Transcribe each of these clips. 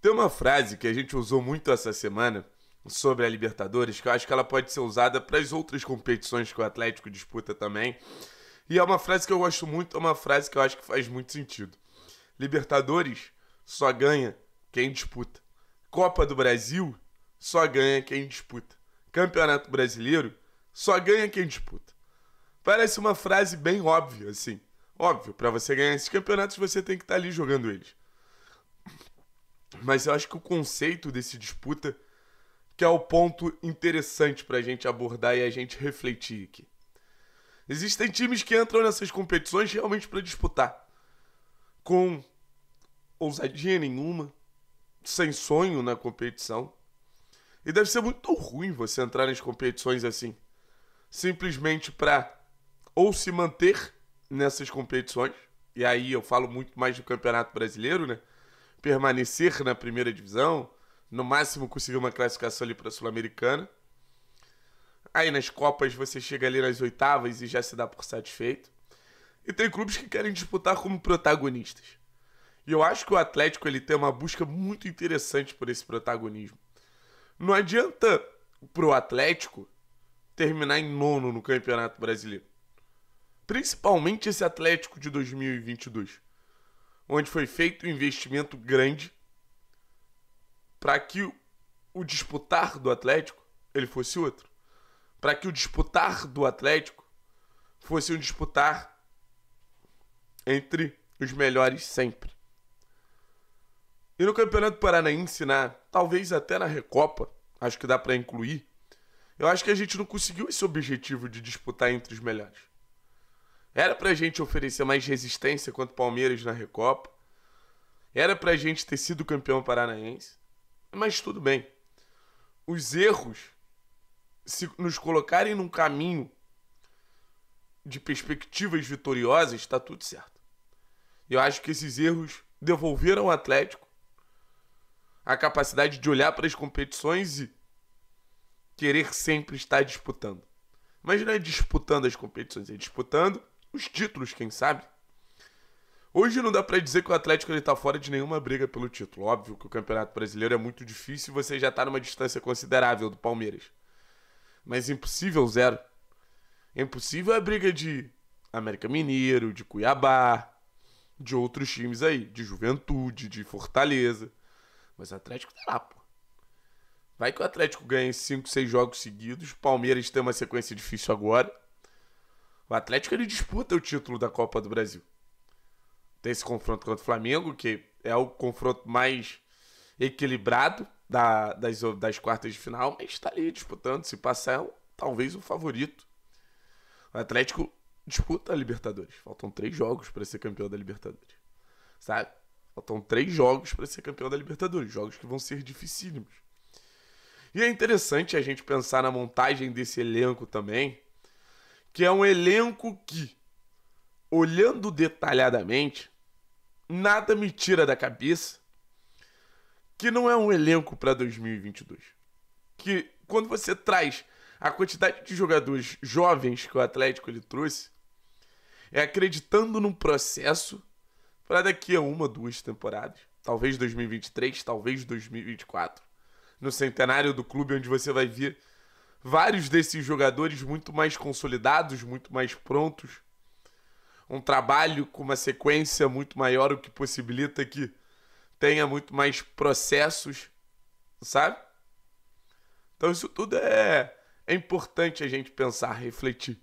Tem uma frase que a gente usou muito essa semana sobre a Libertadores, que eu acho que ela pode ser usada para as outras competições que o Atlético disputa também. E é uma frase que eu gosto muito, é uma frase que eu acho que faz muito sentido. Libertadores só ganha quem disputa. Copa do Brasil só ganha quem disputa. Campeonato Brasileiro só ganha quem disputa. Parece uma frase bem óbvia, assim. Óbvio, para você ganhar esses campeonatos você tem que estar tá ali jogando eles. Mas eu acho que o conceito desse disputa que é o ponto interessante para a gente abordar e a gente refletir aqui. Existem times que entram nessas competições realmente para disputar, com ousadia nenhuma, sem sonho na competição. E deve ser muito ruim você entrar nas competições assim, simplesmente para ou se manter nessas competições, e aí eu falo muito mais do Campeonato Brasileiro, né? Permanecer na primeira divisão, no máximo conseguir uma classificação ali para a Sul-Americana. Aí nas Copas você chega ali nas oitavas e já se dá por satisfeito. E tem clubes que querem disputar como protagonistas. E eu acho que o Atlético ele tem uma busca muito interessante por esse protagonismo. Não adianta pro Atlético terminar em nono no Campeonato Brasileiro. Principalmente esse Atlético de 2022, onde foi feito um investimento grande para que o disputar do Atlético ele fosse outro. Para que o disputar do Atlético fosse um disputar entre os melhores sempre. E no Campeonato Paranaense, na, talvez até na Recopa, acho que dá para incluir, eu acho que a gente não conseguiu esse objetivo de disputar entre os melhores. Era pra gente oferecer mais resistência contra o Palmeiras na Recopa. Era pra gente ter sido campeão paranaense. Mas tudo bem. Os erros, se nos colocarem num caminho de perspectivas vitoriosas, está tudo certo. Eu acho que esses erros devolveram ao Atlético a capacidade de olhar para as competições e querer sempre estar disputando. Mas não é disputando as competições, é disputando os títulos, quem sabe. Hoje não dá para dizer que o Atlético ele tá fora de nenhuma briga pelo título. Óbvio que o Campeonato Brasileiro é muito difícil e você já tá numa distância considerável do Palmeiras. Mas impossível zero. Impossível é a briga de América Mineiro, de Cuiabá, de outros times aí, de Juventude, de Fortaleza. Mas o Atlético tá lá, pô. Vai que o Atlético ganha 5, 6 jogos seguidos. Palmeiras tem uma sequência difícil agora. O Atlético ele disputa o título da Copa do Brasil tem esse confronto contra o Flamengo, que é o confronto mais equilibrado da, das, das quartas de final, mas está ali disputando. Se passar, é talvez o favorito. O Atlético disputa a Libertadores. Faltam três jogos para ser campeão da Libertadores. Sabe? Faltam três jogos para ser campeão da Libertadores. Jogos que vão ser dificílimos. E é interessante a gente pensar na montagem desse elenco também, que é um elenco que olhando detalhadamente, nada me tira da cabeça que não é um elenco para 2022. Que quando você traz a quantidade de jogadores jovens que o Atlético ele trouxe, é acreditando num processo para daqui a uma, duas temporadas, talvez 2023, talvez 2024, no centenário do clube onde você vai ver vários desses jogadores muito mais consolidados, muito mais prontos, um trabalho com uma sequência muito maior, o que possibilita que tenha muito mais processos, sabe? Então isso tudo é, é importante a gente pensar, refletir.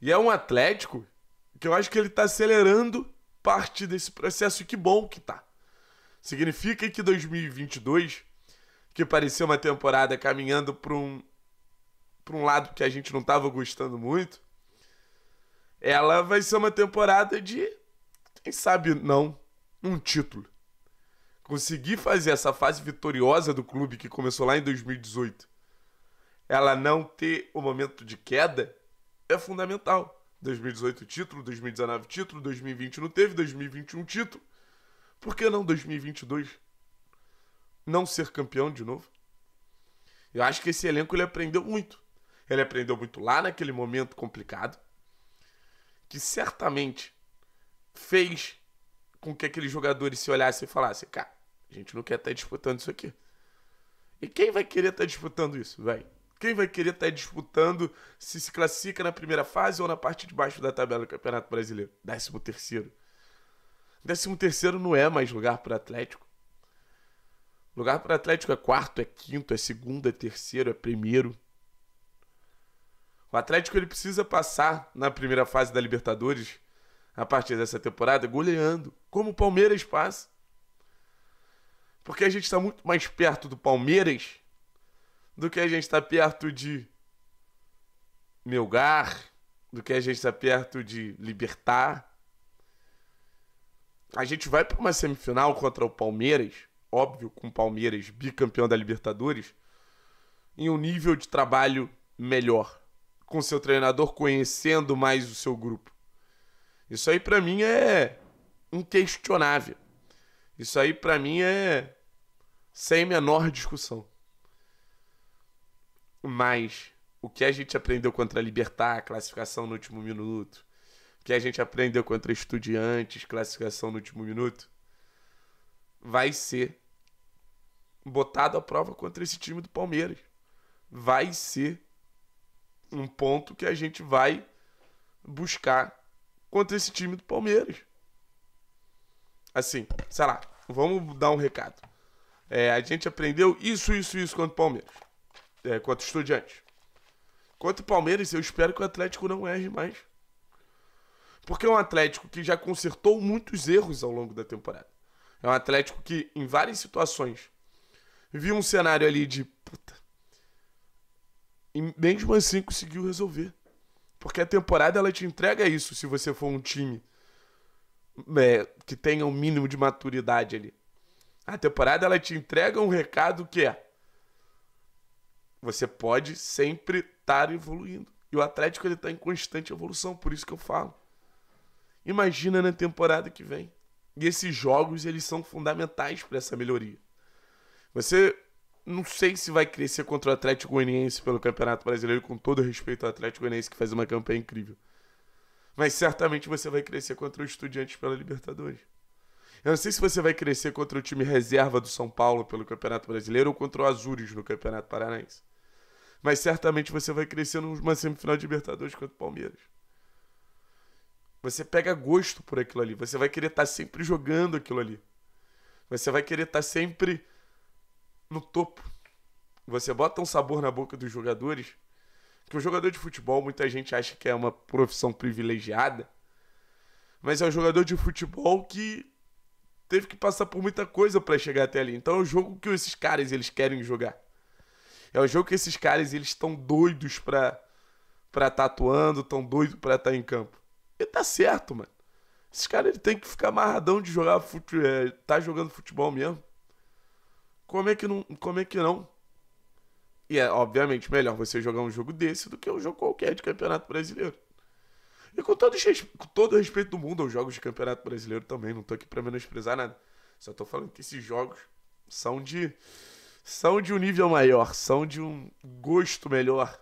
E é um Atlético que eu acho que ele está acelerando parte desse processo, e que bom que tá. Significa que 2022, que parecia uma temporada caminhando para um, um lado que a gente não estava gostando muito, ela vai ser uma temporada de, quem sabe não, um título. Conseguir fazer essa fase vitoriosa do clube que começou lá em 2018, ela não ter o momento de queda é fundamental. 2018 título, 2019 título, 2020 não teve, 2021 título. Por que não 2022 não ser campeão de novo? Eu acho que esse elenco ele aprendeu muito. Ele aprendeu muito lá naquele momento complicado que certamente fez com que aqueles jogadores se olhassem e falassem: cara, A gente não quer estar tá disputando isso aqui. E quem vai querer estar tá disputando isso, velho? Quem vai querer estar tá disputando se se classifica na primeira fase ou na parte de baixo da tabela do Campeonato Brasileiro? Décimo terceiro. Décimo terceiro não é mais lugar para Atlético. Lugar para Atlético é quarto, é quinto, é segundo, é terceiro, é primeiro. O Atlético ele precisa passar na primeira fase da Libertadores a partir dessa temporada goleando, como o Palmeiras passa. Porque a gente está muito mais perto do Palmeiras do que a gente está perto de Melgar, do que a gente está perto de Libertar. A gente vai para uma semifinal contra o Palmeiras, óbvio, com o Palmeiras bicampeão da Libertadores, em um nível de trabalho melhor com seu treinador conhecendo mais o seu grupo. Isso aí para mim é inquestionável. Isso aí para mim é sem menor discussão. Mas o que a gente aprendeu contra a Libertar, classificação no último minuto, o que a gente aprendeu contra Estudiantes, classificação no último minuto, vai ser botado à prova contra esse time do Palmeiras. Vai ser um ponto que a gente vai buscar contra esse time do Palmeiras. Assim, sei lá, vamos dar um recado. É, a gente aprendeu isso, isso, isso contra o Palmeiras. É, contra o Estudiantes. Contra o Palmeiras, eu espero que o Atlético não erre mais. Porque é um Atlético que já consertou muitos erros ao longo da temporada. É um Atlético que, em várias situações, viu um cenário ali de puta, e mesmo assim conseguiu resolver. Porque a temporada ela te entrega isso se você for um time é, que tenha um mínimo de maturidade ali. A temporada ela te entrega um recado que é você pode sempre estar evoluindo. E o Atlético ele está em constante evolução, por isso que eu falo. Imagina na temporada que vem. E esses jogos eles são fundamentais para essa melhoria. Você não sei se vai crescer contra o Atlético Goianiense pelo Campeonato Brasileiro, com todo respeito ao Atlético Goianiense, que faz uma campanha incrível. Mas certamente você vai crescer contra o Estudiantes pela Libertadores. Eu não sei se você vai crescer contra o time reserva do São Paulo pelo Campeonato Brasileiro ou contra o Azures no Campeonato Paranaense. Mas certamente você vai crescer numa semifinal de Libertadores contra o Palmeiras. Você pega gosto por aquilo ali. Você vai querer estar sempre jogando aquilo ali. Você vai querer estar sempre no topo. Você bota um sabor na boca dos jogadores, que o jogador de futebol muita gente acha que é uma profissão privilegiada, mas é um jogador de futebol que teve que passar por muita coisa para chegar até ali. Então é o jogo que esses caras eles querem jogar. É o jogo que esses caras eles estão doidos para para estar tá atuando, tão doidos para estar tá em campo. E tá certo, mano. Esses caras ele tem que ficar amarradão de jogar futebol, é, tá jogando futebol mesmo. Como é que não? Como é que não? E é, obviamente, melhor você jogar um jogo desse do que um jogo qualquer de campeonato brasileiro. E com todo, com todo respeito do mundo aos jogos de campeonato brasileiro também, não tô aqui pra menosprezar nada. Só tô falando que esses jogos são de. são de um nível maior, são de um gosto melhor.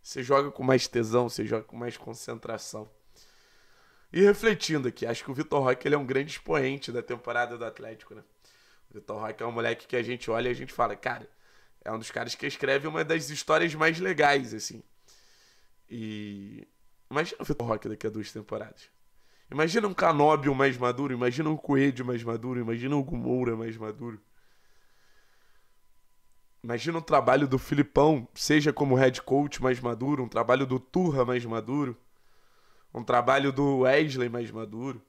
Você joga com mais tesão, você joga com mais concentração. E refletindo aqui, acho que o Vitor Roque ele é um grande expoente da temporada do Atlético, né? O Vitor Roque é um moleque que a gente olha e a gente fala, cara, é um dos caras que escreve uma das histórias mais legais, assim. E. Imagina o Vitor Roque daqui a duas temporadas. Imagina um Canóbio mais maduro, imagina um Coelho mais maduro, imagina um Gumoura mais maduro. Imagina um trabalho do Filipão, seja como head coach mais maduro, um trabalho do Turra mais maduro, um trabalho do Wesley mais maduro.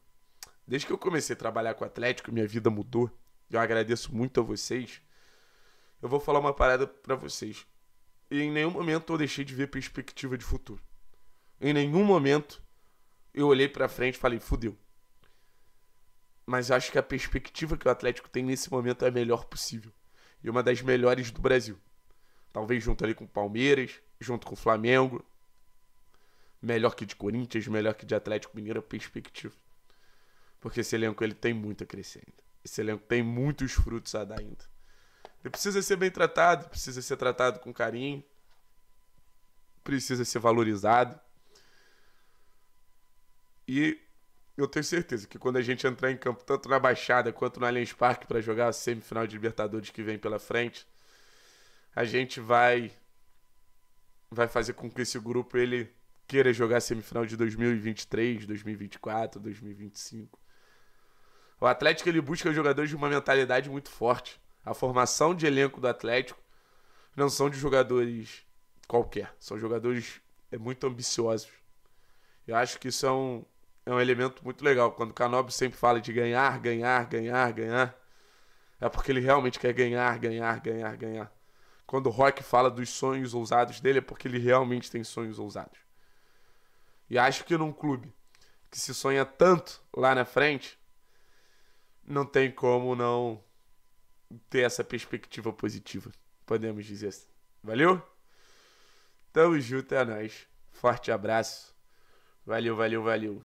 Desde que eu comecei a trabalhar com o Atlético, minha vida mudou eu agradeço muito a vocês. Eu vou falar uma parada para vocês. E em nenhum momento eu deixei de ver perspectiva de futuro. Em nenhum momento eu olhei para frente e falei, fudeu. Mas acho que a perspectiva que o Atlético tem nesse momento é a melhor possível. E uma das melhores do Brasil. Talvez junto ali com o Palmeiras, junto com o Flamengo. Melhor que de Corinthians, melhor que de Atlético Mineiro, a perspectiva. Porque esse elenco ele tem muito a crescer ainda. Esse elenco tem muitos frutos a dar ainda. Ele precisa ser bem tratado, precisa ser tratado com carinho, precisa ser valorizado. E eu tenho certeza que quando a gente entrar em campo, tanto na Baixada quanto no Allianz Parque, para jogar a semifinal de Libertadores que vem pela frente, a gente vai vai fazer com que esse grupo ele queira jogar a semifinal de 2023, 2024, 2025. O Atlético ele busca jogadores de uma mentalidade muito forte. A formação de elenco do Atlético não são de jogadores qualquer, são jogadores é, muito ambiciosos. Eu acho que isso é um, é um elemento muito legal. Quando o Canobi sempre fala de ganhar, ganhar, ganhar, ganhar, é porque ele realmente quer ganhar, ganhar, ganhar, ganhar. Quando o Rock fala dos sonhos ousados dele, é porque ele realmente tem sonhos ousados. E acho que num clube que se sonha tanto lá na frente, não tem como não ter essa perspectiva positiva. Podemos dizer assim. Valeu? Tamo junto, é nóis. Forte abraço. Valeu, valeu, valeu.